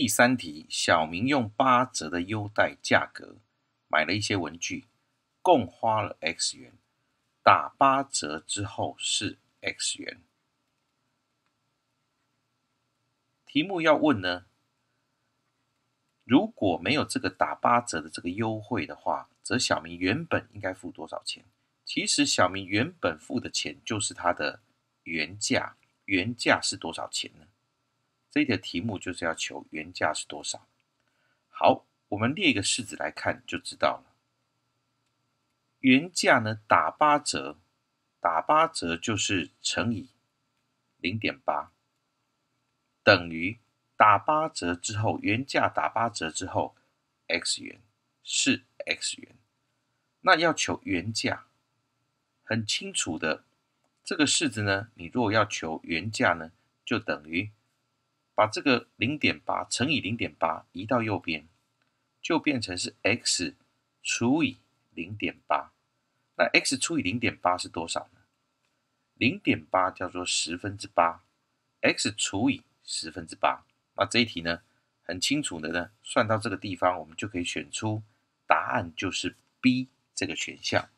第三题，小明用八折的优待价格买了一些文具，共花了 x 元，打八折之后是 x 元。题目要问呢，如果没有这个打八折的这个优惠的话，则小明原本应该付多少钱？其实小明原本付的钱就是他的原价，原价是多少钱呢？这一题题目就是要求原价是多少。好，我们列一个式子来看就知道了。原价呢打八折，打八折就是乘以零点八，等于打八折之后原价打八折之后 x 元是 x 元。那要求原价，很清楚的这个式子呢，你如果要求原价呢，就等于。把这个零点八乘以零点八移到右边，就变成是 x 除以零点八。那 x 除以零点八是多少呢？零点八叫做十分之八，x 除以十分之八。那这一题呢，很清楚的呢，算到这个地方，我们就可以选出答案就是 B 这个选项。